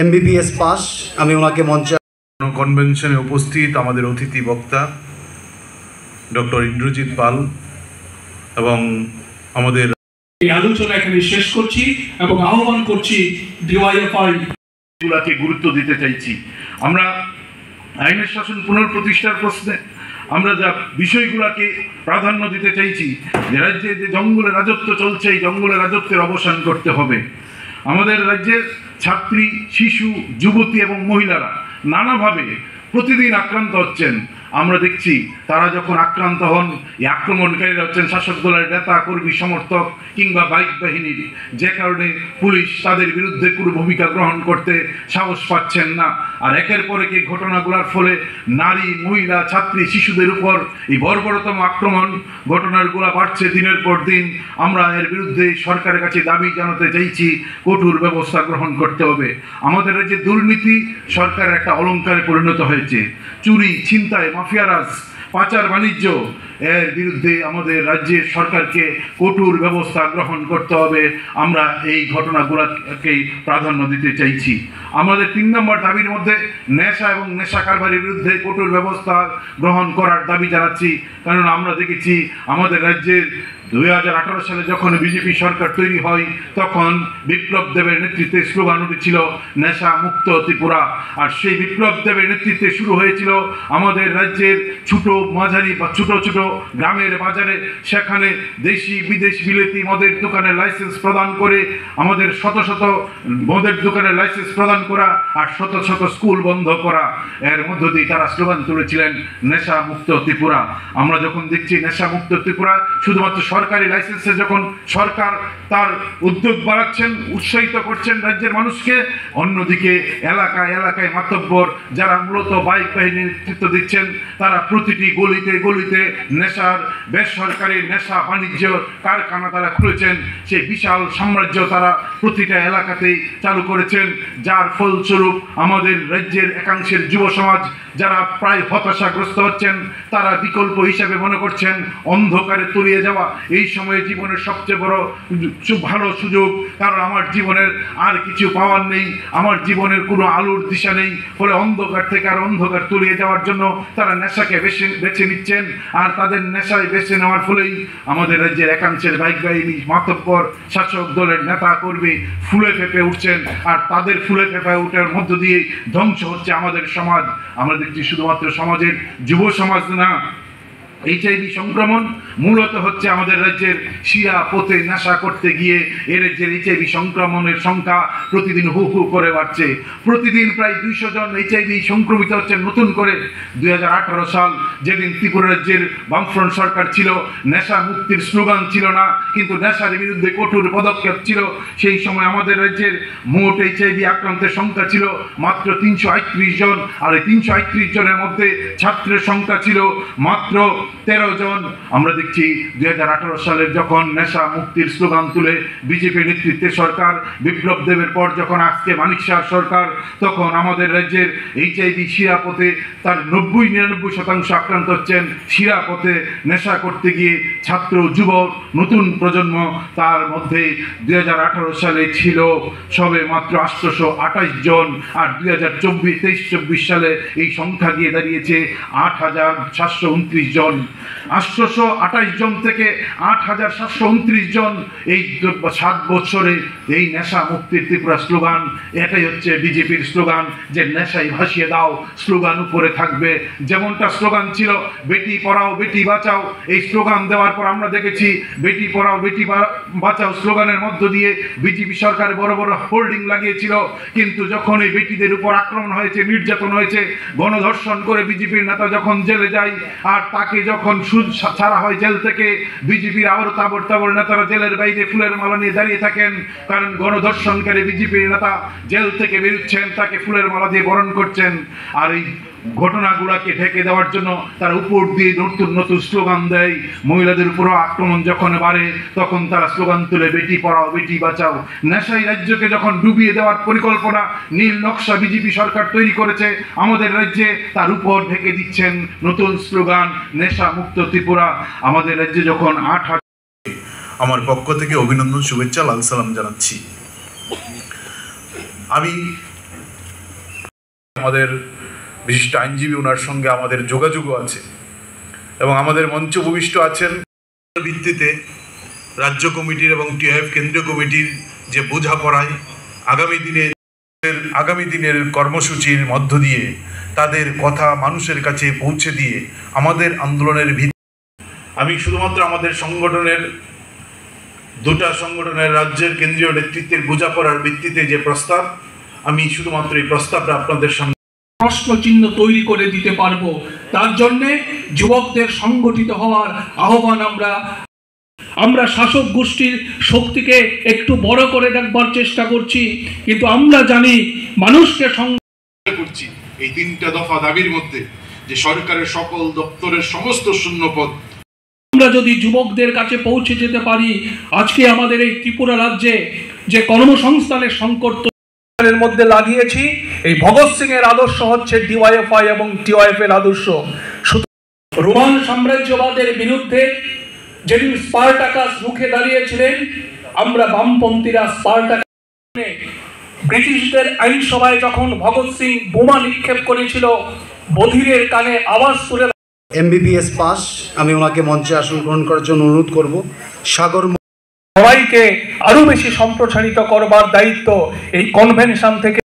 MBBS pass আমি ওনাকে মঞ্চে কনভেনশনে উপস্থিত আমাদের অতিথি বক্তা ডক্টর ইন্দ্রজিৎ পাল এবং আমাদের এই আলোচনা এখানে শেষ করছি এবং আহ্বান করছি ডিওয়াইএফআই গুলাকে গুরুত্ব দিতে চাইছি। আমরা আইনের শাসন পুনঃপ্রতিষ্ঠার প্রশ্নে আমরা যা বিষয়গুলোকে প্রাধান্য দিতে চাইছি যে রাজ্যে যে জঙ্গলের রাজত্ব চলছে এই জঙ্গলের রাজত্বের অবসান করতে হবে। আমাদের রাজ্যের ছাত্রী শিশু যুবতী এবং মহিলারা নানাভাবে প্রতিদিন আক্রান্ত হচ্ছেন। আমরা দেখছি তারা যখন আক্রান্ত হন, এই আক্রমণকারীরা হচ্ছেন শাসক দলের নেতা, কর্মী, সমর্থক কিংবা বাইক বাহিনীর। যে কারণে পুলিশ তাদের বিরুদ্ধে কোনো ভূমিকা গ্রহণ করতে সাহস পাচ্ছেন না। আর একের পর এক এই ঘটনাগুলোর ফলে নারী, মহিলা, ছাত্রী, শিশুদের উপর এই বর্বরতম আক্রমণ ঘটনাগুলো বাড়ছে দিনের পর দিন। আমরা এর বিরুদ্ধে সরকারের কাছে দাবি জানাতে চাইছি, কঠোর ব্যবস্থা গ্রহণ করতে হবে। আমাদের যে দুর্নীতি সরকারের একটা অলঙ্কারে পরিণত হয়েছে। চুরি, ছিনতাই মাফিয়ারাজ পাচার বাণিজ্য। এর বিরুদ্ধে আমাদের রাজ্যের সরকারকে কঠোর ব্যবস্থা গ্রহণ করতে হবে। আমরা এই ঘটনাগুলোকেই প্রাধান্য দিতে চাইছি। আমাদের তিন নম্বর দাবির মধ্যে নেশা এবং নেশা কারবারের বিরুদ্ধে কঠোর ব্যবস্থা গ্রহণ করার দাবি জানাচ্ছি। কারণ আমরা দেখেছি আমাদের রাজ্যের দুই হাজার আঠারো সালে যখন বিজেপি সরকার তৈরি হয়, তখন বিপ্লব দেবের নেতৃত্বে স্লোগান উঠেছিল, নেশা মুক্ত ত্রিপুরা। আর সেই বিপ্লব দেবের নেতৃত্বে শুরু হয়েছিল আমাদের রাজ্যের ছোট মাঝারি বা ছোট ছোট গ্রামের বাজারে। সেখানে দেশি বিদেশ বিলেতি মদের দোকানের লাইসেন্স প্রদান করে আমাদের শত শত মদের দোকানের লাইসেন্স প্রদান করা আর শত শত স্কুল বন্ধ করা। এর মধ্য দিয়ে তারা স্লোগান তুলেছিলেন, নেশা মুক্ত ত্রিপুরা। আমরা যখন দেখছি নেশা মুক্ত ত্রিপুরা, শুধুমাত্র সরকারি লাইসেন্সে যখন সরকার তার উদ্যোগ বাড়াচ্ছেন, উৎসাহিত করছেন রাজ্যের মানুষকে, অন্যদিকে এলাকায় এলাকায় মাতব্বর, যারা মূলত বাইক বাহিনীর নেতৃত্ব দিচ্ছেন, তারা প্রতিটি গলিতে গলিতে নেশার, বেসরকারি নেশা বাণিজ্য কারখানা তারা খুলেছেন। সেই বিশাল সাম্রাজ্য তারা প্রতিটা এলাকাতেই চালু করেছেন, যার ফলস্বরূপ আমাদের রাজ্যের একাংশের যুব সমাজ যারা প্রায় হতাশাগ্রস্ত হচ্ছেন, তারা বিকল্প হিসাবে মনে করছেন অন্ধকারে তলিয়ে যাওয়া এই সময়ে জীবনের সবচেয়ে বড় ভালো সুযোগ। কারণ আমার জীবনের আর কিছু পাওয়ার নেই, আমার জীবনের কোনো আলোর দিশা নেই। ফলে অন্ধকার থেকে আর অন্ধকার তলিয়ে যাওয়ার জন্য তারা নেশাকে বেছে বেছে নিচ্ছেন। আর তাদের নেশায় বেছে নেওয়ার ফলেই আমাদের রাজ্যের একাংশের বাইক বাহিনী মাতব্বর, শাসক দলের নেতা কর্মী ফুলে ফেপে উঠছেন। আর তাদের ফুলে ফেপে উঠার মধ্য দিয়ে ধ্বংস হচ্ছে আমাদের সমাজ। আমরা দেখছি শুধুমাত্র সমাজের যুব সমাজ না এইচআইভি সংক্রমণ মূলত হচ্ছে আমাদের রাজ্যের শিয়া পথে নেশা করতে গিয়ে এ রাজ্যের এইচআইভি সংক্রমণের সংখ্যা প্রতিদিন হু হু করে বাড়ছে। প্রতিদিন প্রায় দুইশো জন এইচআইভি সংক্রমিত হচ্ছে নতুন করে। দু হাজার আঠারো সাল যেদিন ত্রিপুরা রাজ্যের বামফ্রন্ট সরকার ছিল, নেশা মুক্তির স্লোগান ছিল না, কিন্তু নেশার বিরুদ্ধে কঠোর পদক্ষেপ ছিল, সেই সময় আমাদের রাজ্যের মোট এইচআইভি আক্রান্তের সংখ্যা ছিল মাত্র তিনশো আটত্রিশ জন। আর এই তিনশো আটত্রিশ জনের মধ্যে ছাত্রের সংখ্যা ছিল মাত্র তেরো জন। আমরা দেখছি দুই সালের যখন নেশা মুক্তির স্লোগান তুলে বিজেপি নেতৃত্বে সরকার, বিপ্লব দেবের পর যখন আজকে মানিক শাহ সরকার, তখন আমাদের রাজ্যের এইচআইভি শিরাপথে তার নব্বই নিরানব্বই শতাংশ আক্রান্ত হচ্ছেন। শিরাপথে নেশা করতে গিয়ে ছাত্র যুব নতুন প্রজন্ম, তার মধ্যে দু হাজার আঠারো সালে ছিল সবে মাত্র আটশোশো আঠাশ জন আর দুই হাজার চব্বিশ, তেইশ, চব্বিশ সালে এই সংখ্যা গিয়ে দাঁড়িয়েছে আট হাজার সাতশো উনত্রিশ জন। আটশোশো আঠাশ জন থেকে আট হাজার সাতশো উনত্রিশ জন এই সাত বছরে এই নেশা মুক্তির ত্রিপুরা স্লোগান, এটাই হচ্ছে বিজেপির স্লোগান, যে নেশাই ভাসিয়ে দাও, স্লোগান উপরে থাকবে। যেমনটা স্লোগান ছিল, বেটি পড়াও, বেটি বাঁচাও, এই স্লোগান দেওয়ার পর আমরা দেখেছি, বেটি পড়াও, বেটি বাঁচাও স্লোগানের মধ্য দিয়ে বিজেপি সরকার বড় বড় হোল্ডিং লাগিয়েছিল। কিন্তু যখন এই বেটিদের উপর আক্রমণ হয়েছে, নির্যাতন হয়েছে, গণধর্ষণ করে বিজেপির নেতা যখন জেলে যায়, আর তাকে যখন সুদ ছাড়া হয় জেল থেকে, বিজেপির আবার তাবর তাবর নেতারা জেলের বাইরে ফুলের মালা নিয়ে দাঁড়িয়ে থাকেন, কারণ গণধর্ষণকারী বিজেপির নেতা জেল থেকে বেরোচ্ছেন, তাকে ফুলের মালা দিয়ে বরণ করছেন, আর এই ঘটনাগুলোকে ঢেকে দেওয়ার জন্য তারা উপর দিয়ে নতুন নতুন স্লোগান দেয়। মহিলাদের উপরও আক্রমণ যখন বাড়ে, তখন তারা স্লোগান তুলে, বেটি পড়াও, বেটি বাঁচাও। নেশাই রাজ্যকে যখন ডুবিয়ে দেওয়ার পরিকল্পনা, নীল নকশা বিজেপি সরকার তৈরি করেছে, আমাদের রাজ্যে তার উপর ঢেকে দিচ্ছেন নতুন স্লোগান, নেশা মুক্ত ত্রিপুরা। আমাদের রাজ্যে যখন আট হাজার আমার পক্ষ থেকে অভিনন্দন, শুভেচ্ছা, লাল সালাম জানাচ্ছি। আমি আমাদের বিশিষ্ট আইনজীবী ওনার সঙ্গে আমাদের যোগাযোগও আছে এবং আমাদের মঞ্চ ভূমিষ্ঠ আছেন ভিত্তিতে রাজ্য কমিটির এবং টিআইএফ কেন্দ্রীয় কমিটির যে বোঝাপড়ায় আগামী দিনে আগামী দিনের কর্মসূচির মধ্য দিয়ে তাদের কথা মানুষের কাছে পৌঁছে দিয়ে আমাদের আন্দোলনের ভিত্তি আমি শুধুমাত্র আমাদের সংগঠনের, দুটা সংগঠনের রাজ্যের কেন্দ্রীয় নেতৃত্বের বোঝাপড়ার ভিত্তিতে যে প্রস্তাব, আমি শুধুমাত্র এই প্রস্তাবটা আপনাদের সামনে প্রশ্ন চিহ্ন তৈরি করে দিতে পারব। তার জন্যে যুবকদের সংগঠিত হওয়ার আহ্বান আমরা আমরা শাসক গোষ্ঠীর শক্তিকে একটু বড় করে দেখবার চেষ্টা করছি। কিন্তু আমরা জানি মানুষকে করছি। এই তিনটা দফা দাবির মধ্যে যে সরকারের সকল দপ্তরের সমস্ত শূন্যপদ আমরা যদি যুবকদের কাছে পৌঁছে যেতে পারি আজকে আমাদের এই ত্রিপুরা রাজ্যে যে কর্মসংস্থানের সংকট এর মধ্যে লাগিয়েছি। এই ভগৎ সিং এর আদর্শ হচ্ছে ডিওয়াইএফআই এবং টিওয়াইএফ এর আদর্শ। রোমান সাম্রাজ্যবাদের বিরুদ্ধে যেদিন স্পার্টাকাস মুখে দাঁড়িয়েছিলেন, আমরা বামপন্থীরা স্পার্টাকাস ব্রিটিশদের আইনসভায় যখন ভগৎ সিং বোমা নিক্ষেপ করেছিল, বধিরের কানে আওয়াজ তুলে এমবিবিএস পাস। আমি ওনাকে মঞ্চে আসন গ্রহণ করার জন্য অনুরোধ করব। সাগর সবাইকে আরও বেশি সম্প্রসারিত করবার দায়িত্ব এই কনভেনশন থেকে